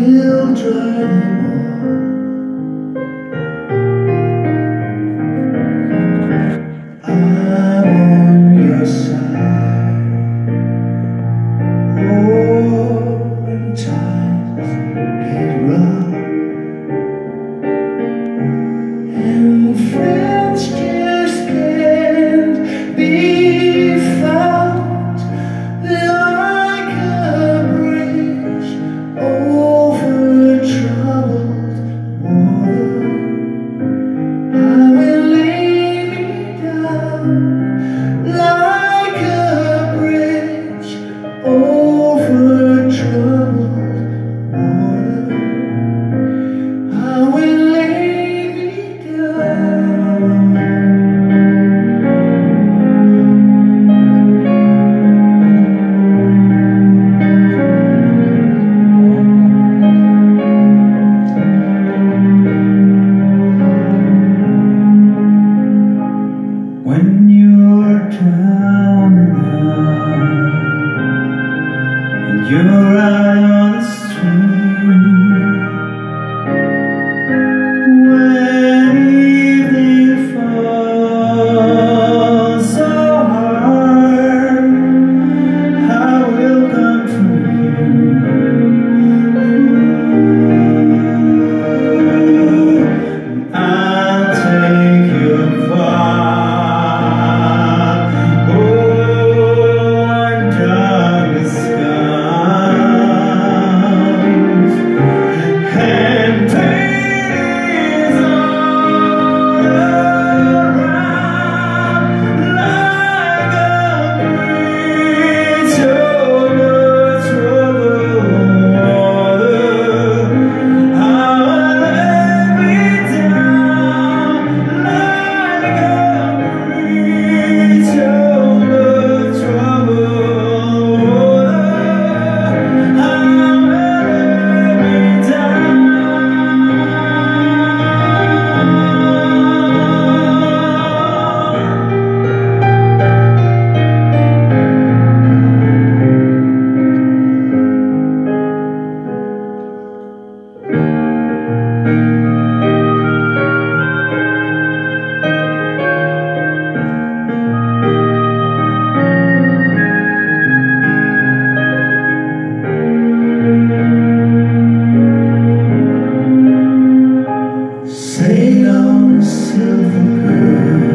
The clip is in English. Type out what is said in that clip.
will drive Some silver.